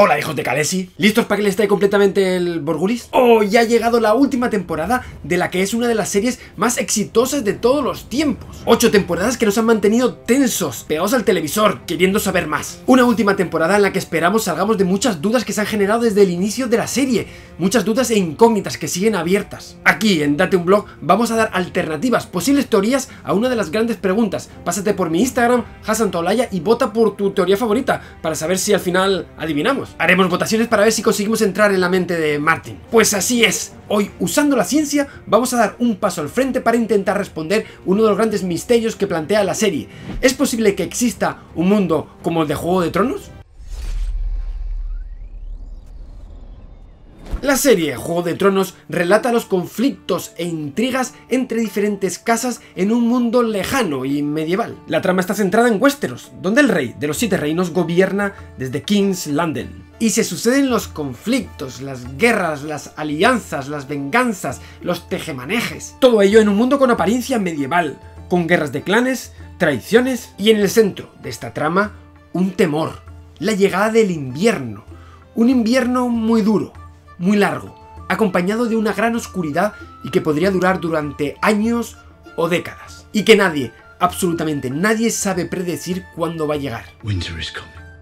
Hola hijos de Kalesi, ¿listos para que les esté completamente el Borgulis? Oh, ya ha llegado la última temporada de la que es una de las series más exitosas de todos los tiempos. Ocho temporadas que nos han mantenido tensos, pegados al televisor, queriendo saber más. Una última temporada en la que esperamos salgamos de muchas dudas que se han generado desde el inicio de la serie, muchas dudas e incógnitas que siguen abiertas. Aquí en Date un Blog vamos a dar alternativas, posibles teorías a una de las grandes preguntas. Pásate por mi Instagram, Hassan Tolaya, y vota por tu teoría favorita para saber si al final adivinamos. Haremos votaciones para ver si conseguimos entrar en la mente de Martin. Pues así es, hoy usando la ciencia vamos a dar un paso al frente para intentar responder uno de los grandes misterios que plantea la serie. ¿Es posible que exista un mundo como el de Juego de Tronos? La serie Juego de Tronos relata los conflictos e intrigas entre diferentes casas en un mundo lejano y medieval. La trama está centrada en Westeros, donde el rey de los siete reinos gobierna desde King's Landing. Y se suceden los conflictos, las guerras, las alianzas, las venganzas, los tejemanejes. Todo ello en un mundo con apariencia medieval, con guerras de clanes, traiciones y en el centro de esta trama, un temor, la llegada del invierno. Un invierno muy duro, muy largo, acompañado de una gran oscuridad y que podría durar durante años o décadas. Y que nadie, absolutamente nadie sabe predecir cuándo va a llegar.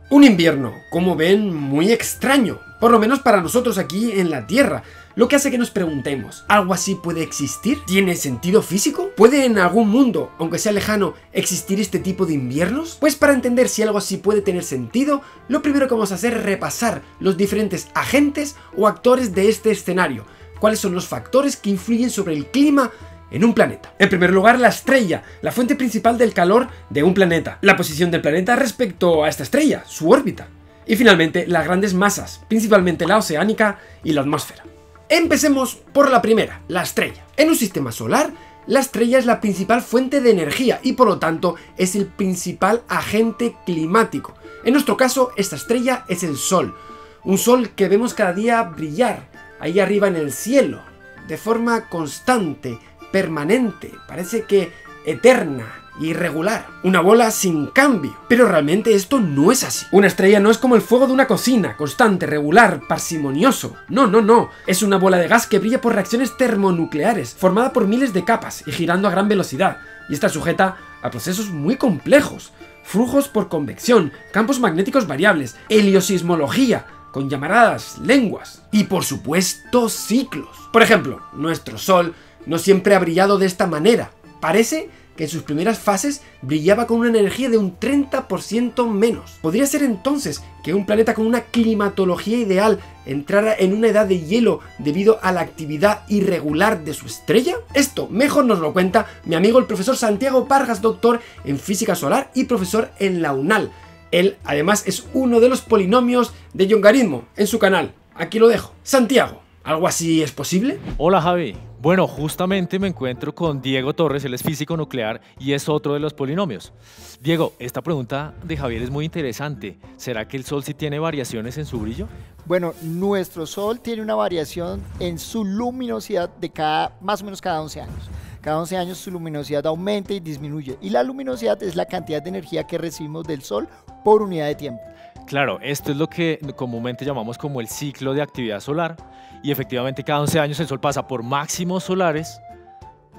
Un invierno, como ven, muy extraño, por lo menos para nosotros aquí en la Tierra, lo que hace que nos preguntemos, ¿algo así puede existir? ¿Tiene sentido físico? ¿Puede en algún mundo, aunque sea lejano, existir este tipo de inviernos? Pues para entender si algo así puede tener sentido, lo primero que vamos a hacer es repasar los diferentes agentes o actores de este escenario, cuáles son los factores que influyen sobre el clima en un planeta. En primer lugar, la estrella, la fuente principal del calor de un planeta, la posición del planeta respecto a esta estrella, su órbita. Y finalmente, las grandes masas, principalmente la oceánica y la atmósfera. Empecemos por la primera, la estrella. En un sistema solar, la estrella es la principal fuente de energía y por lo tanto es el principal agente climático. En nuestro caso, esta estrella es el Sol, un Sol que vemos cada día brillar ahí arriba en el cielo, de forma constante, permanente, parece que eterna, irregular, una bola sin cambio. Pero realmente esto no es así. Una estrella no es como el fuego de una cocina, constante, regular, parsimonioso. No, no, no. Es una bola de gas que brilla por reacciones termonucleares, formada por miles de capas y girando a gran velocidad. Y está sujeta a procesos muy complejos. Flujos por convección, campos magnéticos variables, heliosismología, con llamaradas, lenguas y por supuesto ciclos. Por ejemplo, nuestro Sol no siempre ha brillado de esta manera. Parece que en sus primeras fases brillaba con una energía de un 30% menos. ¿Podría ser entonces que un planeta con una climatología ideal entrara en una edad de hielo debido a la actividad irregular de su estrella? Esto mejor nos lo cuenta mi amigo el profesor Santiago Pargas, doctor en física solar y profesor en la UNAL. Él además es uno de los polinomios de Yongaritmo en su canal. Aquí lo dejo. Santiago, ¿algo así es posible? Hola Javi, bueno, justamente me encuentro con Diego Torres, él es físico nuclear y es otro de los polinomios. Diego, esta pregunta de Javier es muy interesante. ¿Será que el Sol sí tiene variaciones en su brillo? Bueno, nuestro Sol tiene una variación en su luminosidad de cada, más o menos cada 11 años. Cada 11 años su luminosidad aumenta y disminuye. Y la luminosidad es la cantidad de energía que recibimos del Sol por unidad de tiempo. Claro, esto es lo que comúnmente llamamos como el ciclo de actividad solar y efectivamente cada 11 años el Sol pasa por máximos solares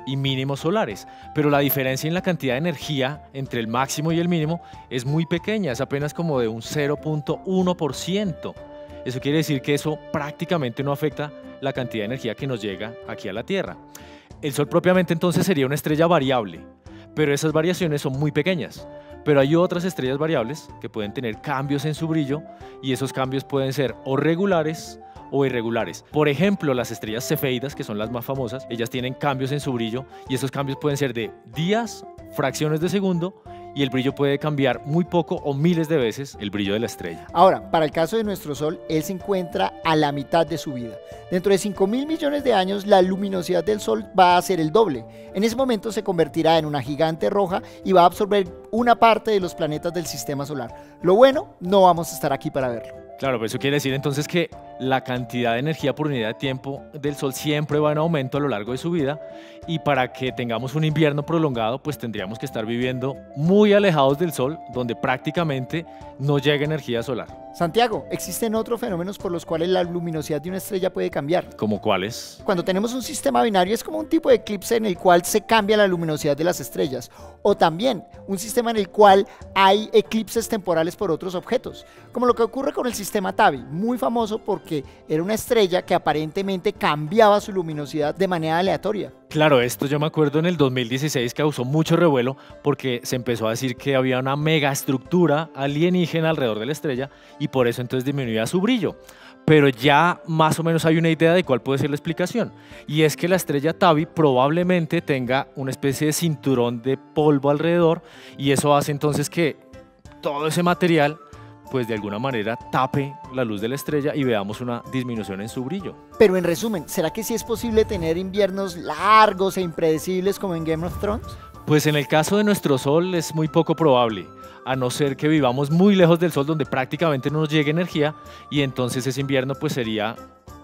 y mínimos solares, pero la diferencia en la cantidad de energía entre el máximo y el mínimo es muy pequeña, es apenas como de un 0.1%. Eso quiere decir que eso prácticamente no afecta la cantidad de energía que nos llega aquí a la Tierra. El Sol propiamente entonces sería una estrella variable, pero esas variaciones son muy pequeñas. Pero hay otras estrellas variables que pueden tener cambios en su brillo y esos cambios pueden ser o regulares o irregulares. Por ejemplo, las estrellas cefeidas, que son las más famosas, ellas tienen cambios en su brillo y esos cambios pueden ser de días, fracciones de segundo y el brillo puede cambiar muy poco o miles de veces el brillo de la estrella. Ahora, para el caso de nuestro Sol, él se encuentra a la mitad de su vida. Dentro de 5 mil millones de años, la luminosidad del Sol va a ser el doble. En ese momento se convertirá en una gigante roja y va a absorber una parte de los planetas del sistema solar. Lo bueno, no vamos a estar aquí para verlo. Claro, pero eso quiere decir entonces que la cantidad de energía por unidad de tiempo del Sol siempre va en aumento a lo largo de su vida y para que tengamos un invierno prolongado pues tendríamos que estar viviendo muy alejados del Sol donde prácticamente no llega energía solar. Santiago, existen otros fenómenos por los cuales la luminosidad de una estrella puede cambiar. ¿Como cuáles? Cuando tenemos un sistema binario es como un tipo de eclipse en el cual se cambia la luminosidad de las estrellas. O también un sistema en el cual hay eclipses temporales por otros objetos. Como lo que ocurre con el sistema Tabi, muy famoso porque era una estrella que aparentemente cambiaba su luminosidad de manera aleatoria. Claro, esto yo me acuerdo en el 2016 causó mucho revuelo porque se empezó a decir que había una mega estructura alienígena alrededor de la estrella y por eso entonces disminuía su brillo. Pero ya más o menos hay una idea de cuál puede ser la explicación. Y es que la estrella Tabi probablemente tenga una especie de cinturón de polvo alrededor y eso hace entonces que todo ese material pues de alguna manera tape la luz de la estrella y veamos una disminución en su brillo. Pero en resumen, ¿será que sí es posible tener inviernos largos e impredecibles como en Game of Thrones? Pues en el caso de nuestro Sol es muy poco probable, a no ser que vivamos muy lejos del Sol donde prácticamente no nos llegue energía y entonces ese invierno pues sería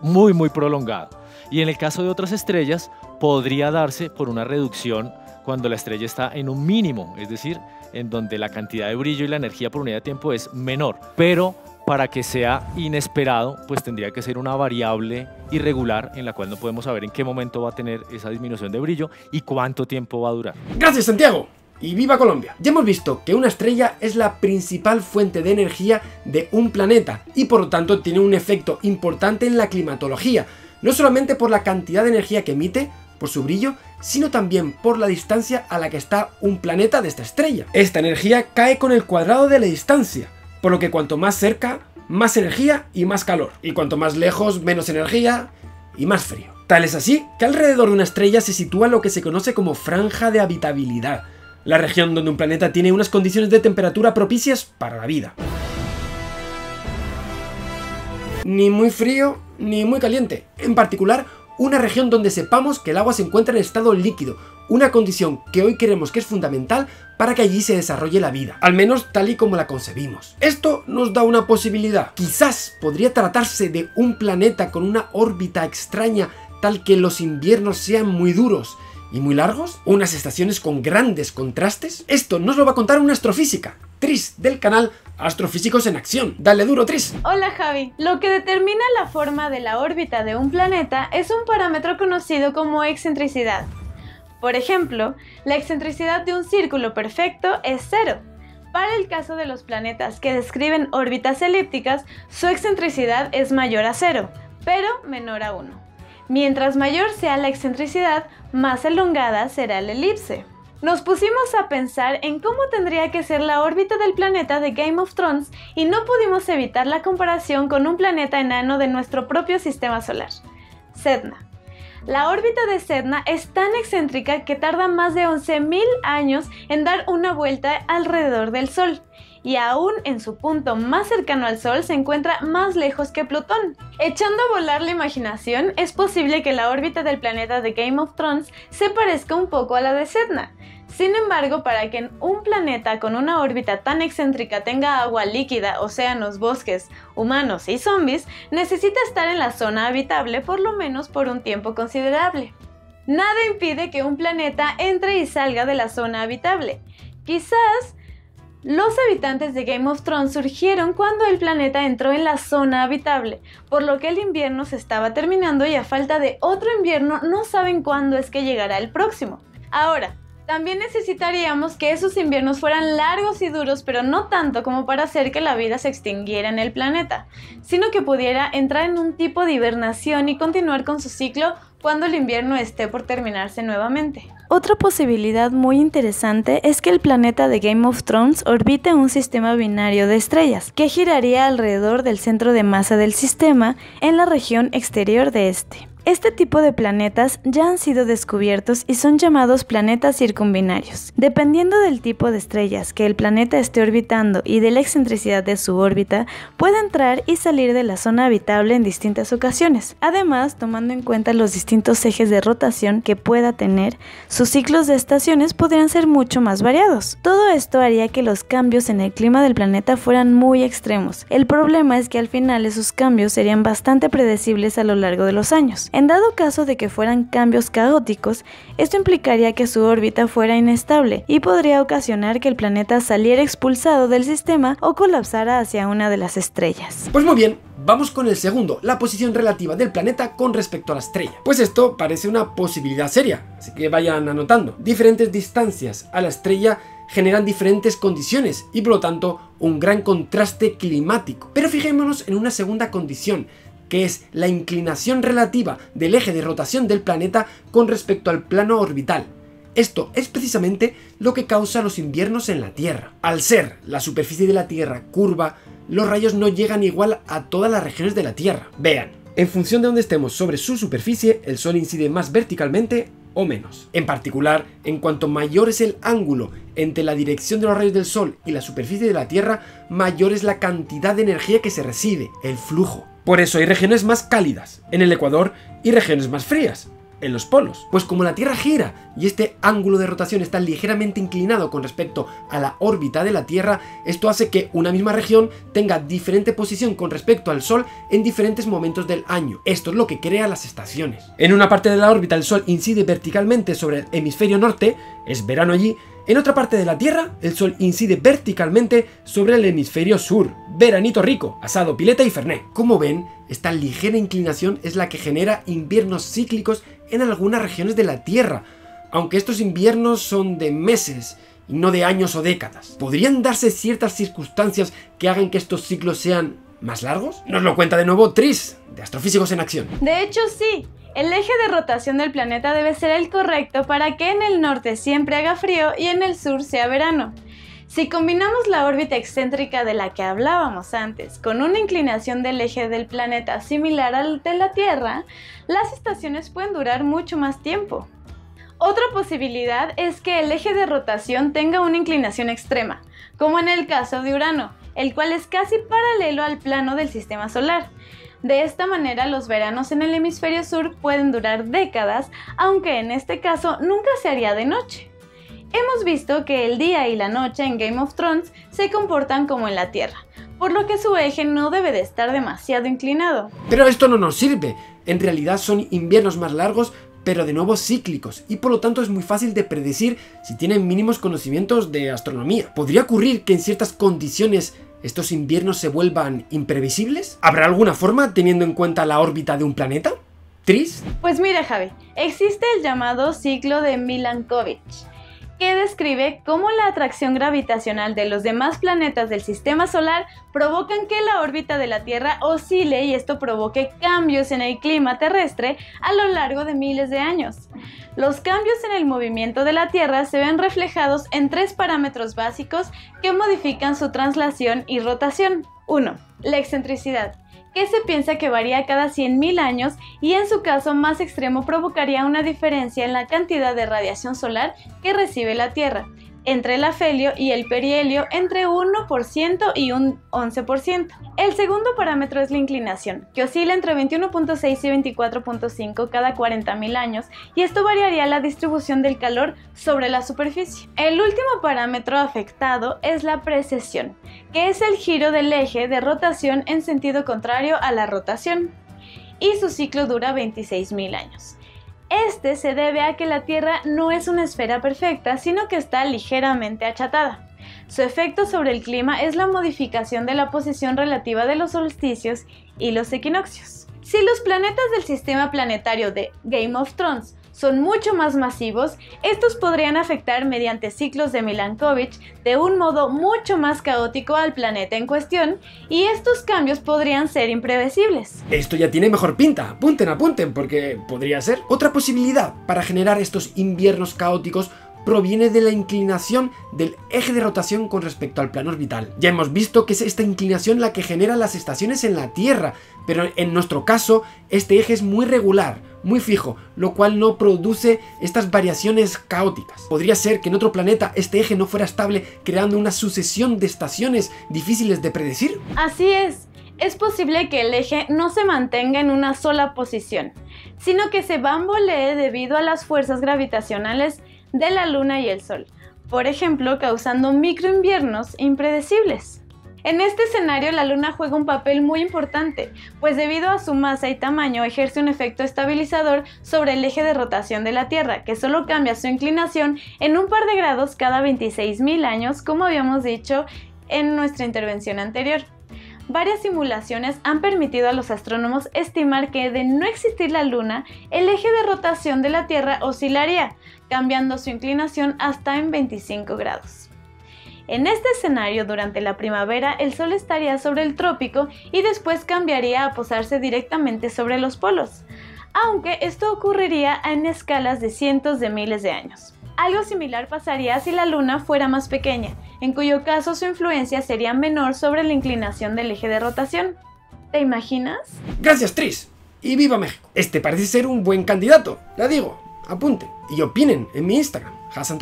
muy muy prolongado. Y en el caso de otras estrellas podría darse por una reducción cuando la estrella está en un mínimo, es decir, en donde la cantidad de brillo y la energía por unidad de tiempo es menor. Pero para que sea inesperado, pues tendría que ser una variable irregular en la cual no podemos saber en qué momento va a tener esa disminución de brillo y cuánto tiempo va a durar. Gracias Santiago y viva Colombia. Ya hemos visto que una estrella es la principal fuente de energía de un planeta y por lo tanto tiene un efecto importante en la climatología, no solamente por la cantidad de energía que emite, por su brillo, sino también por la distancia a la que está un planeta de esta estrella. Esta energía cae con el cuadrado de la distancia, por lo que cuanto más cerca, más energía y más calor, y cuanto más lejos, menos energía y más frío. Tal es así que alrededor de una estrella se sitúa lo que se conoce como franja de habitabilidad, la región donde un planeta tiene unas condiciones de temperatura propicias para la vida. Ni muy frío, ni muy caliente. En particular, una región donde sepamos que el agua se encuentra en estado líquido, una condición que hoy creemos que es fundamental para que allí se desarrolle la vida, al menos tal y como la concebimos. Esto nos da una posibilidad. Quizás podría tratarse de un planeta con una órbita extraña tal que los inviernos sean muy duros y muy largos, unas estaciones con grandes contrastes. Esto nos lo va a contar una astrofísica, Tris, del canal Astrofísicos en Acción. Dale duro, Tris. Hola, Javi. Lo que determina la forma de la órbita de un planeta es un parámetro conocido como excentricidad. Por ejemplo, la excentricidad de un círculo perfecto es cero. Para el caso de los planetas que describen órbitas elípticas, su excentricidad es mayor a cero, pero menor a 1. Mientras mayor sea la excentricidad, más elongada será la elipse. Nos pusimos a pensar en cómo tendría que ser la órbita del planeta de Game of Thrones y no pudimos evitar la comparación con un planeta enano de nuestro propio sistema solar, Sedna. La órbita de Sedna es tan excéntrica que tarda más de 11.000 años en dar una vuelta alrededor del Sol, y aún en su punto más cercano al Sol se encuentra más lejos que Plutón. Echando a volar la imaginación, es posible que la órbita del planeta de Game of Thrones se parezca un poco a la de Sedna. Sin embargo, para que un planeta con una órbita tan excéntrica tenga agua líquida, océanos, bosques, humanos y zombies, necesita estar en la zona habitable por lo menos por un tiempo considerable. Nada impide que un planeta entre y salga de la zona habitable. Quizás los habitantes de Game of Thrones surgieron cuando el planeta entró en la zona habitable, por lo que el invierno se estaba terminando y a falta de otro invierno no saben cuándo es que llegará el próximo. Ahora, también necesitaríamos que esos inviernos fueran largos y duros, pero no tanto como para hacer que la vida se extinguiera en el planeta, sino que pudiera entrar en un tipo de hibernación y continuar con su ciclo cuando el invierno esté por terminarse nuevamente. Otra posibilidad muy interesante es que el planeta de Game of Thrones orbite un sistema binario de estrellas, que giraría alrededor del centro de masa del sistema en la región exterior de este. Este tipo de planetas ya han sido descubiertos y son llamados planetas circumbinarios. Dependiendo del tipo de estrellas que el planeta esté orbitando y de la excentricidad de su órbita, puede entrar y salir de la zona habitable en distintas ocasiones. Además, tomando en cuenta los distintos ejes de rotación que pueda tener, sus ciclos de estaciones podrían ser mucho más variados. Todo esto haría que los cambios en el clima del planeta fueran muy extremos. El problema es que al final esos cambios serían bastante predecibles a lo largo de los años. En dado caso de que fueran cambios caóticos, esto implicaría que su órbita fuera inestable y podría ocasionar que el planeta saliera expulsado del sistema o colapsara hacia una de las estrellas. Pues muy bien, Vamos con el segundo, la posición relativa del planeta con respecto a la estrella. Pues esto parece una posibilidad seria, así que vayan anotando. Diferentes distancias a la estrella generan diferentes condiciones y por lo tanto un gran contraste climático. Pero fijémonos en una segunda condición, que es la inclinación relativa del eje de rotación del planeta con respecto al plano orbital. Esto es precisamente lo que causa los inviernos en la Tierra. Al ser la superficie de la Tierra curva, los rayos no llegan igual a todas las regiones de la Tierra. Vean, en función de donde estemos sobre su superficie, el Sol incide más verticalmente o menos. En particular, en cuanto mayor es el ángulo entre la dirección de los rayos del Sol y la superficie de la Tierra, mayor es la cantidad de energía que se recibe, el flujo. Por eso hay regiones más cálidas en el Ecuador y regiones más frías en los polos. Pues como la Tierra gira y este ángulo de rotación está ligeramente inclinado con respecto a la órbita de la Tierra, esto hace que una misma región tenga diferente posición con respecto al Sol en diferentes momentos del año. Esto es lo que crea las estaciones. En una parte de la órbita el Sol incide verticalmente sobre el hemisferio norte, es verano allí, en otra parte de la Tierra, el Sol incide verticalmente sobre el hemisferio sur. Veranito rico, asado, pileta y fernet. Como ven, esta ligera inclinación es la que genera inviernos cíclicos en algunas regiones de la Tierra, aunque estos inviernos son de meses y no de años o décadas. ¿Podrían darse ciertas circunstancias que hagan que estos ciclos sean más largos? Nos lo cuenta de nuevo Tris, de Astrofísicos en Acción. De hecho, sí. El eje de rotación del planeta debe ser el correcto para que en el norte siempre haga frío y en el sur sea verano. Si combinamos la órbita excéntrica de la que hablábamos antes con una inclinación del eje del planeta similar al de la Tierra, las estaciones pueden durar mucho más tiempo. Otra posibilidad es que el eje de rotación tenga una inclinación extrema, como en el caso de Urano, el cual es casi paralelo al plano del sistema solar. De esta manera los veranos en el hemisferio sur pueden durar décadas, aunque en este caso nunca se haría de noche. Hemos visto que el día y la noche en Game of Thrones se comportan como en la Tierra, por lo que su eje no debe de estar demasiado inclinado. Pero esto no nos sirve. En realidad son inviernos más largos, pero de nuevo cíclicos, y por lo tanto es muy fácil de predecir si tienen mínimos conocimientos de astronomía. ¿Podría ocurrir que en ciertas condiciones estos inviernos se vuelvan imprevisibles? ¿Habrá alguna forma teniendo en cuenta la órbita de un planeta? ¿Tris? Pues mira, Javi, existe el llamado ciclo de Milankovitch que describe cómo la atracción gravitacional de los demás planetas del sistema solar provocan que la órbita de la Tierra oscile y esto provoque cambios en el clima terrestre a lo largo de miles de años. Los cambios en el movimiento de la Tierra se ven reflejados en tres parámetros básicos que modifican su translación y rotación. 1. La excentricidad que se piensa que varía cada 100.000 años y en su caso más extremo provocaría una diferencia en la cantidad de radiación solar que recibe la Tierra entre el afelio y el perihelio entre 1% y un 11%. El segundo parámetro es la inclinación, que oscila entre 21.6 y 24.5 cada 40.000 años, y esto variaría la distribución del calor sobre la superficie. El último parámetro afectado es la precesión, que es el giro del eje de rotación en sentido contrario a la rotación, y su ciclo dura 26.000 años. Este se debe a que la Tierra no es una esfera perfecta, sino que está ligeramente achatada. Su efecto sobre el clima es la modificación de la posición relativa de los solsticios y los equinoccios. Si los planetas del sistema planetario de Game of Thrones son mucho más masivos, estos podrían afectar mediante ciclos de Milankovitch de un modo mucho más caótico al planeta en cuestión, y estos cambios podrían ser imprevisibles. Esto ya tiene mejor pinta, apunten, apunten, porque podría ser otra posibilidad para generar estos inviernos caóticos proviene de la inclinación del eje de rotación con respecto al plano orbital. Ya hemos visto que es esta inclinación la que genera las estaciones en la Tierra, pero en nuestro caso este eje es muy regular, muy fijo, lo cual no produce estas variaciones caóticas. Podría ser que en otro planeta este eje no fuera estable, creando una sucesión de estaciones difíciles de predecir. Así es, es posible que el eje no se mantenga en una sola posición, sino que se bambolee debido a las fuerzas gravitacionales de la Luna y el Sol, por ejemplo, causando microinviernos impredecibles. En este escenario la Luna juega un papel muy importante, pues debido a su masa y tamaño ejerce un efecto estabilizador sobre el eje de rotación de la Tierra, que solo cambia su inclinación en un par de grados cada 26.000 años, como habíamos dicho en nuestra intervención anterior. Varias simulaciones han permitido a los astrónomos estimar que de no existir la Luna, el eje de rotación de la Tierra oscilaría, cambiando su inclinación hasta en 25 grados. En este escenario, durante la primavera, el Sol estaría sobre el trópico y después cambiaría a posarse directamente sobre los polos, aunque esto ocurriría en escalas de cientos de miles de años. Algo similar pasaría si la Luna fuera más pequeña, en cuyo caso su influencia sería menor sobre la inclinación del eje de rotación. ¿Te imaginas? Gracias, Tris. Y viva México. Este parece ser un buen candidato, la digo. Apunten y opinen en mi Instagram, Hassan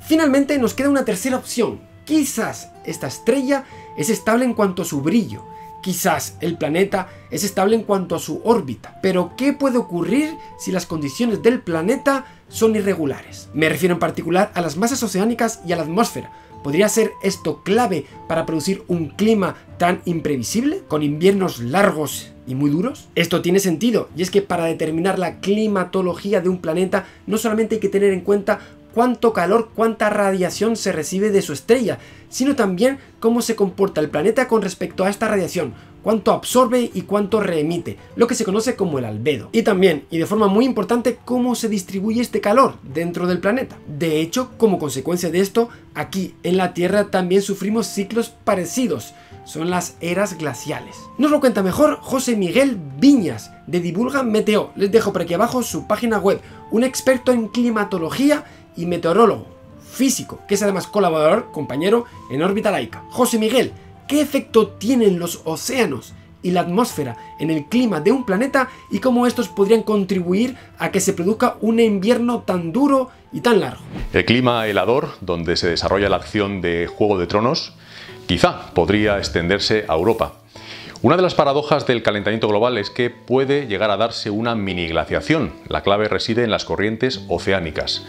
Finalmente nos queda una tercera opción, Quizás esta estrella es estable en cuanto a su brillo, quizás el planeta es estable en cuanto a su órbita, pero ¿qué puede ocurrir si las condiciones del planeta son irregulares? Me refiero en particular a las masas oceánicas y a la atmósfera. ¿Podría ser esto clave para producir un clima tan imprevisible, con inviernos largos y muy duros? Esto tiene sentido, y es que para determinar la climatología de un planeta no solamente hay que tener en cuenta cuánto calor, cuánta radiación se recibe de su estrella, sino también cómo se comporta el planeta con respecto a esta radiación, cuánto absorbe y cuánto reemite, lo que se conoce como el albedo. Y también, y de forma muy importante, cómo se distribuye este calor dentro del planeta. De hecho, como consecuencia de esto, aquí en la Tierra también sufrimos ciclos parecidos, son las eras glaciales. Nos lo cuenta mejor José Miguel Viñas, de Divulga Meteo. Les dejo por aquí abajo su página web, un experto en climatología y meteorólogo, físico, que es además colaborador, compañero en órbita laica. José Miguel, ¿qué efecto tienen los océanos y la atmósfera en el clima de un planeta y cómo estos podrían contribuir a que se produzca un invierno tan duro y tan largo? El clima helador, donde se desarrolla la acción de Juego de Tronos, quizá podría extenderse a Europa. Una de las paradojas del calentamiento global es que puede llegar a darse una mini glaciación. La clave reside en las corrientes oceánicas.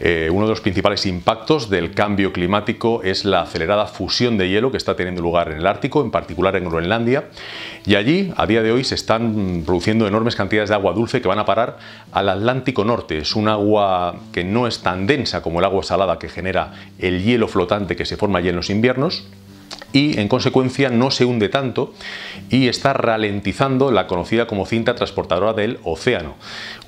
Eh, uno de los principales impactos del cambio climático es la acelerada fusión de hielo que está teniendo lugar en el Ártico, en particular en Groenlandia, y allí a día de hoy se están produciendo enormes cantidades de agua dulce que van a parar al Atlántico Norte. Es un agua que no es tan densa como el agua salada que genera el hielo flotante que se forma allí en los inviernos, y en consecuencia no se hunde tanto y está ralentizando la conocida como cinta transportadora del océano,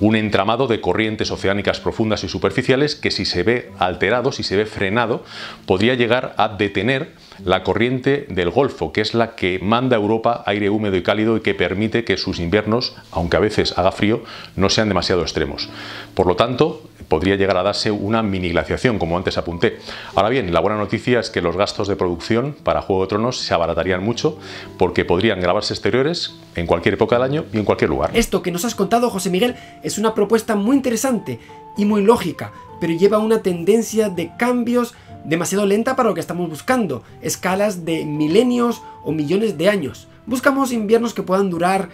un entramado de corrientes oceánicas profundas y superficiales que si se ve alterado, si se ve frenado, podría llegar a detener la corriente del Golfo, que es la que manda a Europa aire húmedo y cálido y que permite que sus inviernos, aunque a veces haga frío, no sean demasiado extremos. Por lo tanto, podría llegar a darse una mini glaciación, como antes apunté. Ahora bien, la buena noticia es que los gastos de producción para Juego de Tronos se abaratarían mucho porque podrían grabarse exteriores en cualquier época del año y en cualquier lugar. Esto que nos has contado, José Miguel, es una propuesta muy interesante y muy lógica, pero lleva una tendencia de cambios demasiado lenta para lo que estamos buscando, escalas de milenios o millones de años. Buscamos inviernos que puedan durar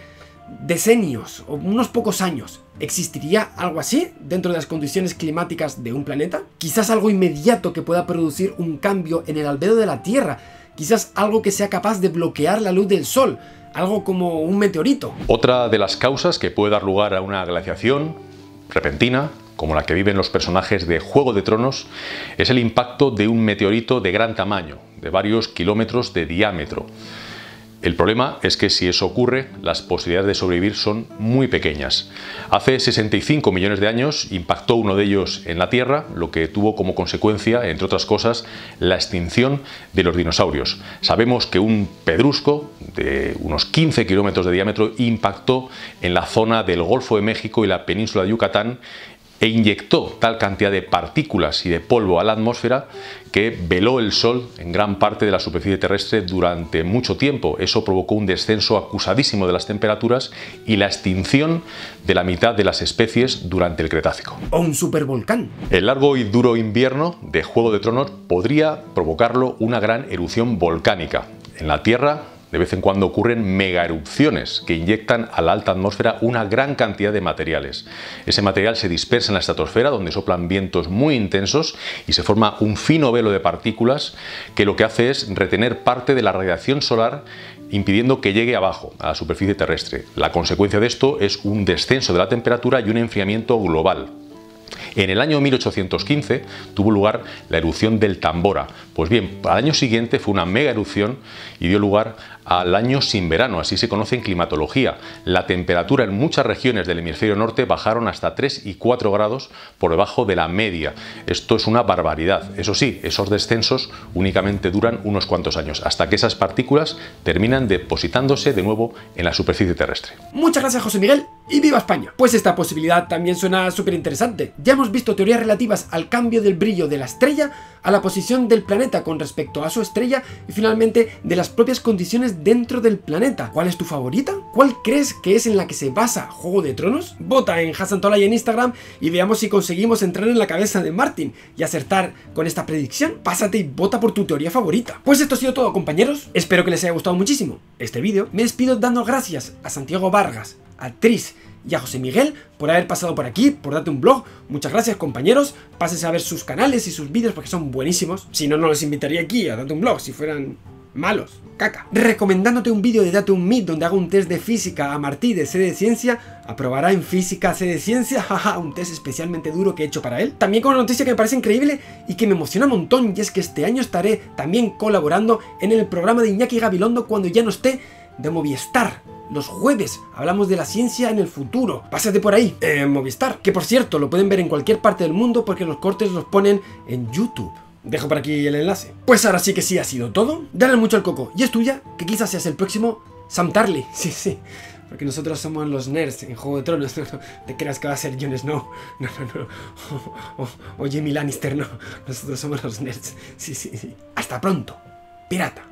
decenios o unos pocos años. ¿Existiría algo así dentro de las condiciones climáticas de un planeta? Quizás algo inmediato que pueda producir un cambio en el albedo de la Tierra, quizás algo que sea capaz de bloquear la luz del Sol, algo como un meteorito. Otra de las causas que puede dar lugar a una glaciación repentina como la que viven los personajes de Juego de Tronos, es el impacto de un meteorito de gran tamaño, de varios kilómetros de diámetro. El problema es que si eso ocurre, las posibilidades de sobrevivir son muy pequeñas. Hace 65 millones de años impactó uno de ellos en la Tierra, lo que tuvo como consecuencia, entre otras cosas, la extinción de los dinosaurios. Sabemos que un pedrusco de unos 15 kilómetros de diámetro impactó en la zona del Golfo de México y la península de Yucatán e inyectó tal cantidad de partículas y de polvo a la atmósfera que veló el Sol en gran parte de la superficie terrestre durante mucho tiempo. Eso provocó un descenso acusadísimo de las temperaturas y la extinción de la mitad de las especies durante el Cretácico. O un supervolcán. El largo y duro invierno de Juego de Tronos podría provocarlo una gran erupción volcánica. En la Tierra de vez en cuando ocurren mega erupciones que inyectan a la alta atmósfera una gran cantidad de materiales. Ese material se dispersa en la estratosfera donde soplan vientos muy intensos y se forma un fino velo de partículas que lo que hace es retener parte de la radiación solar impidiendo que llegue abajo, a la superficie terrestre. La consecuencia de esto es un descenso de la temperatura y un enfriamiento global. En el año 1815 tuvo lugar la erupción del Tambora. Pues bien, al año siguiente fue una mega erupción y dio lugar al año sin verano, así se conoce en climatología. La temperatura en muchas regiones del hemisferio norte bajaron hasta 3 y 4 grados por debajo de la media. Esto es una barbaridad. Eso sí, esos descensos únicamente duran unos cuantos años, hasta que esas partículas terminan depositándose de nuevo en la superficie terrestre. Muchas gracias José Miguel y viva España. Pues esta posibilidad también suena súper interesante. Ya hemos visto teorías relativas al cambio del brillo de la estrella, a la posición del planeta con respecto a su estrella y finalmente de las propias condiciones dentro del planeta. ¿Cuál es tu favorita? ¿Cuál crees que es en la que se basa Juego de Tronos? Vota en Hassan y en Instagram y veamos si conseguimos entrar en la cabeza de Martin y acertar con esta predicción. Pásate y vota por tu teoría favorita. Pues esto ha sido todo compañeros, espero que les haya gustado muchísimo este vídeo. Me despido dando gracias a Santiago Vargas, actriz y a José Miguel por haber pasado por aquí, por darte un blog. Muchas gracias compañeros, pásense a ver sus canales y sus vídeos porque son buenísimos. Si no, no los invitaría aquí a darte un blog si fueran malos, caca. Recomendándote un vídeo de Date un Meet donde hago un test de física a Martí de C de Ciencia, aprobará en física C de Ciencia, jaja, un test especialmente duro que he hecho para él. También con una noticia que me parece increíble y que me emociona un montón y es que este año estaré también colaborando en el programa de Iñaki Gabilondo cuando ya no esté de Movistar. Los jueves hablamos de la ciencia en el futuro. Pásate por ahí, en Movistar. Que por cierto, lo pueden ver en cualquier parte del mundo porque los cortes los ponen en YouTube. Dejo por aquí el enlace. Pues ahora sí que sí ha sido todo. Dale mucho al coco. Y es tuya, que quizás seas el próximo Sam Tarly. Sí, sí. Porque nosotros somos los nerds en Juego de Tronos. No, te creas que va a ser Jon Snow. No, no, no. O, o, o Jamie Lannister, no. Nosotros somos los nerds. Sí, sí, sí. Hasta pronto. Pirata.